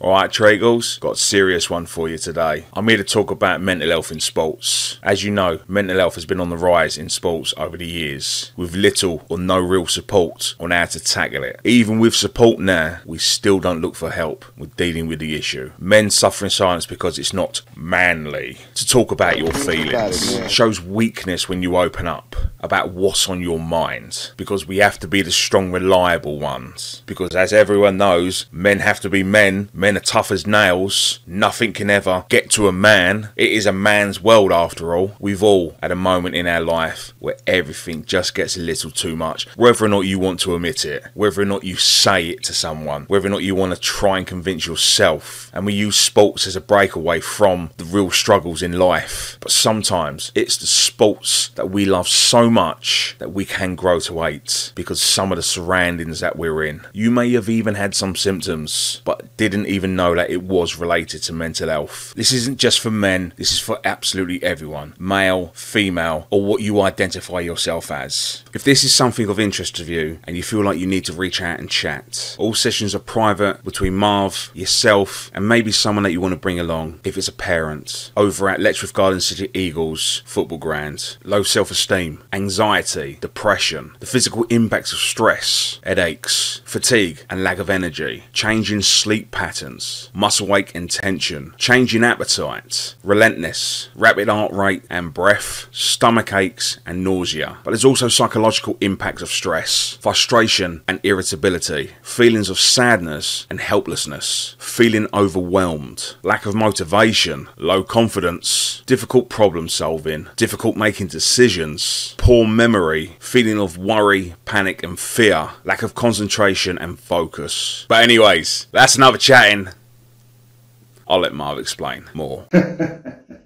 Alright, Treagles, got a serious one for you today. I'm here to talk about mental health in sports. As you know, mental health has been on the rise in sports over the years, with little or no real support on how to tackle it. Even with support now, we still don't look for help with dealing with the issue. Men suffer in silence because it's not manly to talk about your feelings. Shows weakness when you open up about what's on your mind, because we have to be the strong, reliable ones. Because as everyone knows, men have to be men. Men are tough as nails. Nothing can ever get to a man. It is a man's world after all. We've all had a moment in our life where everything just gets a little too much. Whether or not you want to admit it, whether or not you say it to someone, whether or not you want to try and convince yourself. And we use sports as a breakaway from the real struggles in life. But sometimes it's the sports that we love so much that we can grow to hate because some of the surroundings that we're in. You may have even had some symptoms, but didn't even know that it was related to mental health. This isn't just for men, this is for absolutely everyone male, female, or what you identify yourself as. If this is something of interest to you and you feel like you need to reach out and chat, all sessions are private between Marv, yourself, and maybe someone that you want to bring along if it's a parent. Over at Letchworth Garden City Eagles football ground, low self esteem, anxiety, depression, the physical impacts of stress, headaches, fatigue, and lack of energy, change in sleep patterns, muscle ache and tension, change in appetite, relentless, rapid heart rate and breath, stomach aches and nausea. But there's also psychological impacts of stress, frustration and irritability, feelings of sadness and helplessness, feeling overwhelmed, lack of motivation, low confidence, difficult problem solving, difficult making decisions, poor memory, feeling of worry, panic and fear, lack of concentration and focus. But anyways, that's another chatting. I'll let Marv explain more.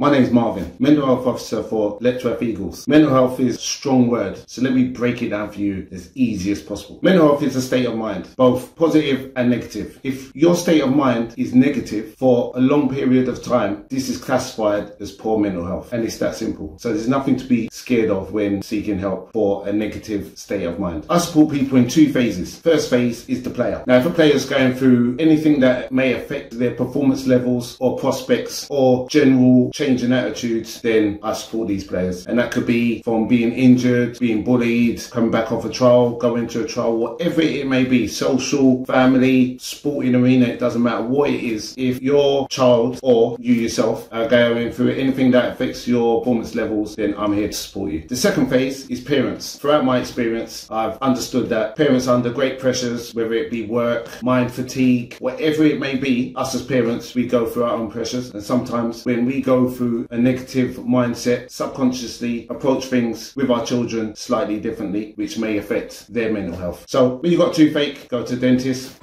My name is Marvin, mental health officer for Letchworth Eagles. Mental health is a strong word, so let me break it down for you as easy as possible. Mental health is a state of mind, both positive and negative. If your state of mind is negative for a long period of time, this is classified as poor mental health, and it's that simple. So there's nothing to be scared of when seeking help for a negative state of mind. I support people in two phases. First phase is the player. Now, if a player is going through anything that may affect their performance levels or prospects or general change in attitudes, then I support these players. And that could be from being injured, being bullied, coming back off a trial, going to a trial, whatever it may be, social, family, sporting arena, it doesn't matter what it is. If your child or you yourself are going through anything that affects your performance levels, then I'm here to support you. The second phase is parents. Throughout my experience, I've understood that parents are under great pressures, whether it be work, mind fatigue, whatever it may be, us as parents, we go through our own pressures. And sometimes when we go through a negative mindset, subconsciously approach things with our children slightly differently, which may affect their mental health. So when you've got toothache, go to the dentist.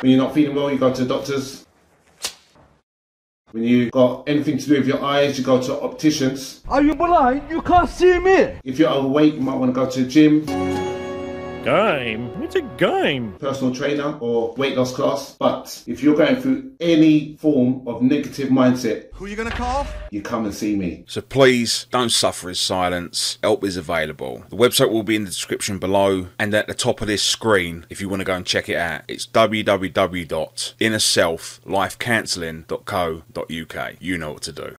When you're not feeling well, you go to doctors. When you've got anything to do with your eyes, you go to opticians. Are you blind? You can't see me. If you're overweight, you might want to go to the gym. Game? It's a game. personal trainer or weight loss class. But if you're going through any form of negative mindset, Who are you gonna call? you come and see me. So please don't suffer in silence. Help is available. The website will be in the description below and at the top of this screen if you want to go and check it out. It's www.innerselflifecounselling.co.uk. You know what to do.